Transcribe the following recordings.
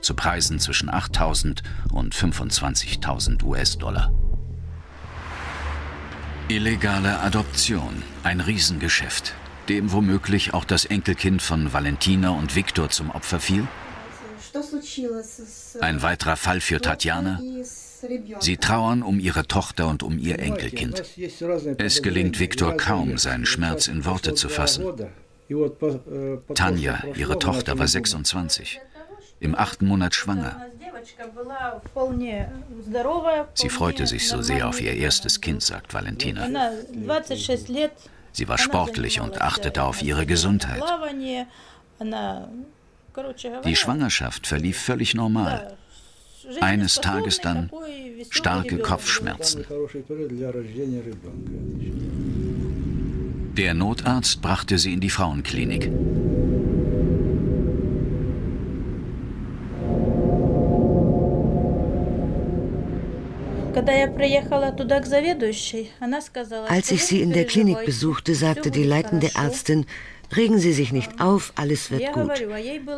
zu Preisen zwischen 8.000 und 25.000 US-Dollar. Illegale Adoption, ein Riesengeschäft, dem womöglich auch das Enkelkind von Valentina und Viktor zum Opfer fiel? Ein weiterer Fall für Tatjana? Sie trauern um ihre Tochter und um ihr Enkelkind. Es gelingt Viktor kaum, seinen Schmerz in Worte zu fassen. Tanja, ihre Tochter, war 26, im achten Monat schwanger. Sie freute sich so sehr auf ihr erstes Kind, sagt Valentina. Sie war sportlich und achtete auf ihre Gesundheit. Die Schwangerschaft verlief völlig normal. Eines Tages dann starke Kopfschmerzen. Der Notarzt brachte sie in die Frauenklinik. Als ich sie in der Klinik besuchte, sagte die leitende Ärztin, Regen Sie sich nicht auf, alles wird gut.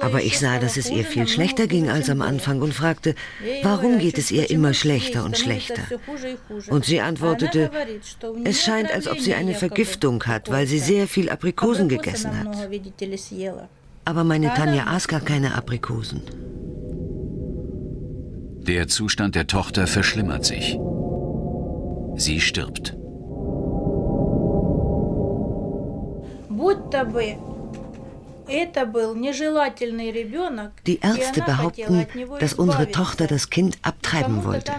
Aber ich sah, dass es ihr viel schlechter ging als am Anfang und fragte, warum geht es ihr immer schlechter und schlechter? Und sie antwortete, es scheint, als ob sie eine Vergiftung hat, weil sie sehr viel Aprikosen gegessen hat. Aber meine Tanja aß gar keine Aprikosen. Der Zustand der Tochter verschlimmert sich. Sie stirbt. Die Ärzte behaupten, dass unsere Tochter das Kind abtreiben wollte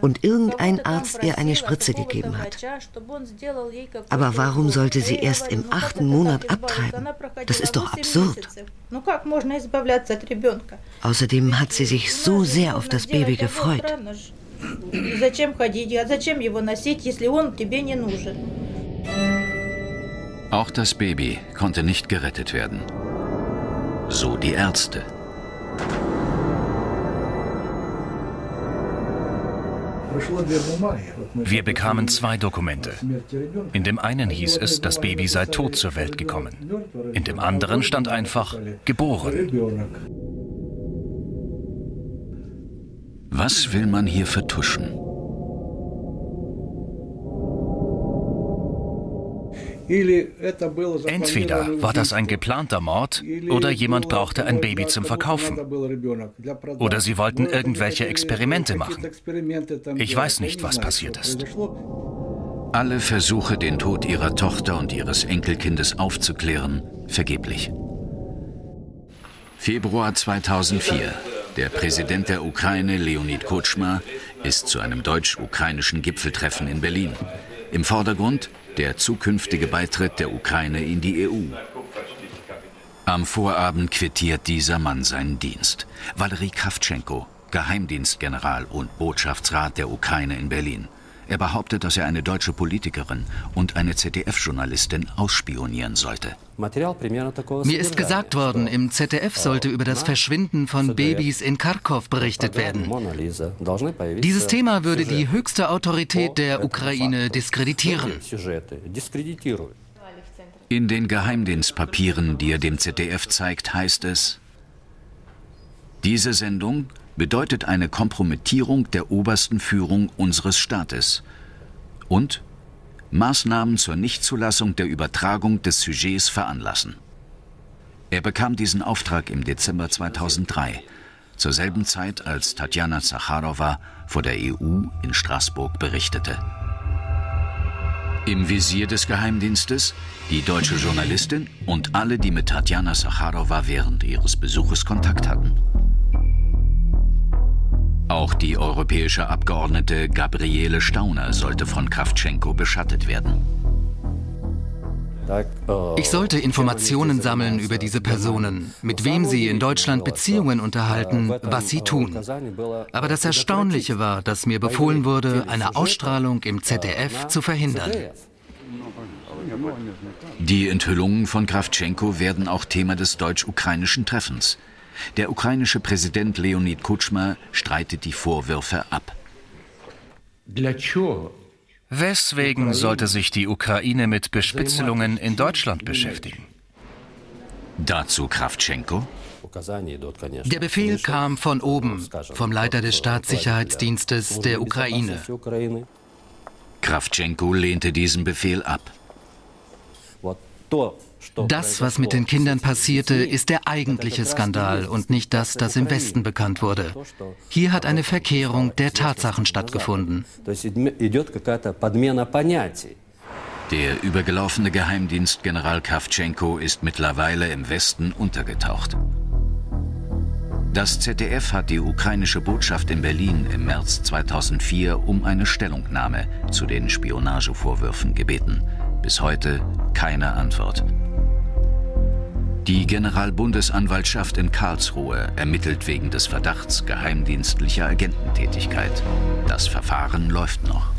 und irgendein Arzt ihr eine Spritze gegeben hat. Aber warum sollte sie erst im achten Monat abtreiben? Das ist doch absurd. Außerdem hat sie sich so sehr auf das Baby gefreut. Зачем ходить? Зачем его носить, если он тебе не нужен? Auch das Baby konnte nicht gerettet werden. So die Ärzte. Wir bekamen zwei Dokumente. In dem einen hieß es, das Baby sei tot zur Welt gekommen. In dem anderen stand einfach geboren. Was will man hier vertuschen? Entweder war das ein geplanter Mord oder jemand brauchte ein Baby zum Verkaufen. Oder sie wollten irgendwelche Experimente machen. Ich weiß nicht, was passiert ist. Alle Versuche, den Tod ihrer Tochter und ihres Enkelkindes aufzuklären, vergeblich. Februar 2004. Der Präsident der Ukraine, Leonid Kutschma, ist zu einem deutsch-ukrainischen Gipfeltreffen in Berlin. Im Vordergrund der zukünftige Beitritt der Ukraine in die EU. Am Vorabend quittiert dieser Mann seinen Dienst. Valery Kravtschenko, Geheimdienstgeneral und Botschaftsrat der Ukraine in Berlin. Er behauptet, dass er eine deutsche Politikerin und eine ZDF-Journalistin ausspionieren sollte. Mir ist gesagt worden, im ZDF sollte über das Verschwinden von Babys in Kharkov berichtet werden. Dieses Thema würde die höchste Autorität der Ukraine diskreditieren. In den Geheimdienstpapieren, die er dem ZDF zeigt, heißt es, diese Sendung bedeutet eine Kompromittierung der obersten Führung unseres Staates und Maßnahmen zur Nichtzulassung der Übertragung des Sujets veranlassen. Er bekam diesen Auftrag im Dezember 2003, zur selben Zeit, als Tatjana Zacharowa vor der EU in Straßburg berichtete. Im Visier des Geheimdienstes die deutsche Journalistin und alle, die mit Tatjana Sacharowa während ihres Besuches Kontakt hatten. Auch die europäische Abgeordnete Gabriele Stauner sollte von Kravtschenko beschattet werden. Ich sollte Informationen sammeln über diese Personen, mit wem sie in Deutschland Beziehungen unterhalten, was sie tun. Aber das Erstaunliche war, dass mir befohlen wurde, eine Ausstrahlung im ZDF zu verhindern. Die Enthüllungen von Kravtschenko werden auch Thema des deutsch-ukrainischen Treffens. Der ukrainische Präsident Leonid Kutschma streitet die Vorwürfe ab. Weswegen sollte sich die Ukraine mit Bespitzelungen in Deutschland beschäftigen? Dazu Kravtschenko. Der Befehl kam von oben, vom Leiter des Staatssicherheitsdienstes der Ukraine. Krawtschenko lehnte diesen Befehl ab. Das, was mit den Kindern passierte, ist der eigentliche Skandal und nicht das, das im Westen bekannt wurde. Hier hat eine Verkehrung der Tatsachen stattgefunden. Der übergelaufene Geheimdienst General Krawtschenko ist mittlerweile im Westen untergetaucht. Das ZDF hat die ukrainische Botschaft in Berlin im März 2004 um eine Stellungnahme zu den Spionagevorwürfen gebeten. Bis heute keine Antwort. Die Generalbundesanwaltschaft in Karlsruhe ermittelt wegen des Verdachts geheimdienstlicher Agententätigkeit. Das Verfahren läuft noch.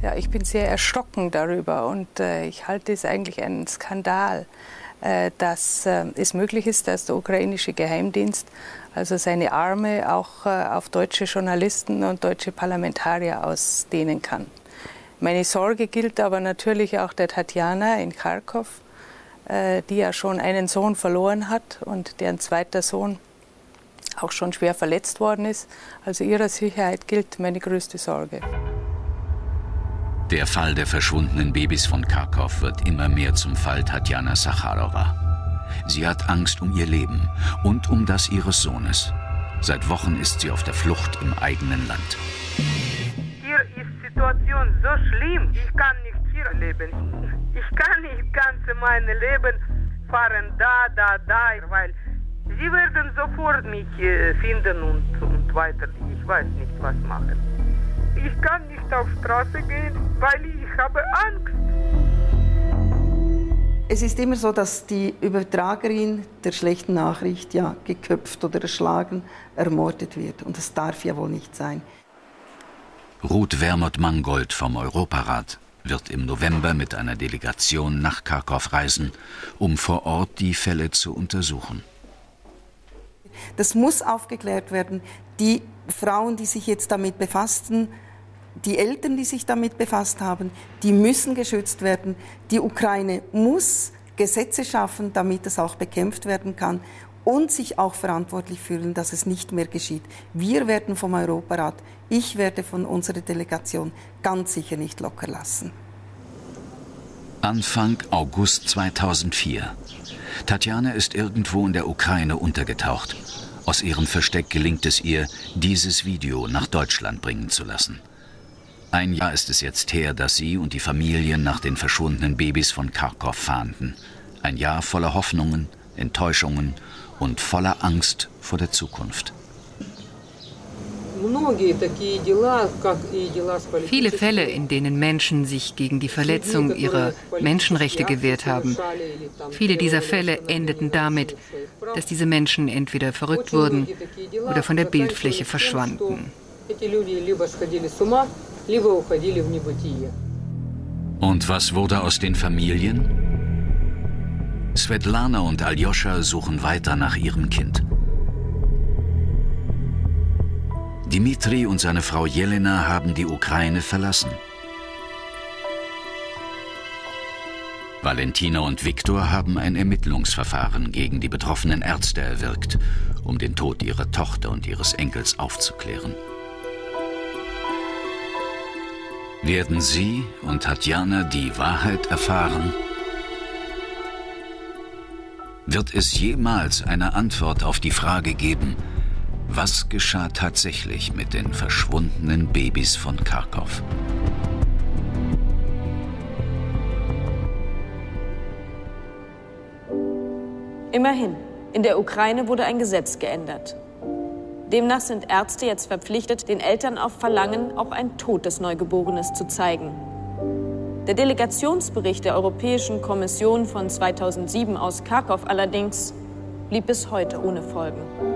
Ja, ich bin sehr erschrocken darüber und äh, ich halte es eigentlich einen Skandal, äh, dass äh, es möglich ist, dass der ukrainische Geheimdienst also seine Arme auch äh, auf deutsche Journalisten und deutsche Parlamentarier ausdehnen kann. Meine Sorge gilt aber natürlich auch der Tatjana in Kharkov, die ja schon einen Sohn verloren hat und deren zweiter Sohn auch schon schwer verletzt worden ist. Also ihrer Sicherheit gilt meine größte Sorge. Der Fall der verschwundenen Babys von Kharkov wird immer mehr zum Fall Tatjana Sacharova. Sie hat Angst um ihr Leben und um das ihres Sohnes. Seit Wochen ist sie auf der Flucht im eigenen Land. Hier ist die Situation so schlimm. Ich kann nicht leben. Ich kann nicht ganz mein Leben fahren da, da, da, weil sie werden sofort mich äh, finden und, und weiter. Ich weiß nicht, was machen. Ich kann nicht auf Straße gehen, weil ich habe Angst. Es ist immer so, dass die Übertragerin der schlechten Nachricht ja geköpft oder erschlagen, ermordet wird. Und das darf ja wohl nicht sein. Ruth Wermut-Mangold vom Europarat wird im November mit einer Delegation nach Kharkov reisen, um vor Ort die Fälle zu untersuchen. Das muss aufgeklärt werden. Die Frauen, die sich jetzt damit befassten, die Eltern, die sich damit befasst haben, die müssen geschützt werden. Die Ukraine muss Gesetze schaffen, damit es auch bekämpft werden kann und sich auch verantwortlich fühlen, dass es nicht mehr geschieht. Wir werden vom Europarat, ich werde von unserer Delegation ganz sicher nicht locker lassen. Anfang August 2004. Tatjana ist irgendwo in der Ukraine untergetaucht. Aus ihrem Versteck gelingt es ihr, dieses Video nach Deutschland bringen zu lassen. Ein Jahr ist es jetzt her, dass sie und die Familien nach den verschwundenen Babys von Kharkov fahnden. Ein Jahr voller Hoffnungen, Enttäuschungen und voller Angst vor der Zukunft. Viele Fälle, in denen Menschen sich gegen die Verletzung ihrer Menschenrechte gewehrt haben, viele dieser Fälle endeten damit, dass diese Menschen entweder verrückt wurden oder von der Bildfläche verschwanden. Und was wurde aus den Familien? Svetlana und Aljoscha suchen weiter nach ihrem Kind. Dimitri und seine Frau Jelena haben die Ukraine verlassen. Valentina und Viktor haben ein Ermittlungsverfahren gegen die betroffenen Ärzte erwirkt, um den Tod ihrer Tochter und ihres Enkels aufzuklären. Werden sie und Tatjana die Wahrheit erfahren? Wird es jemals eine Antwort auf die Frage geben, was geschah tatsächlich mit den verschwundenen Babys von Kharkov? Immerhin, in der Ukraine wurde ein Gesetz geändert. Demnach sind Ärzte jetzt verpflichtet, den Eltern auf Verlangen auch ein totes Neugeborenes zu zeigen. Der Delegationsbericht der Europäischen Kommission von 2007 aus Kharkov allerdings blieb bis heute ohne Folgen.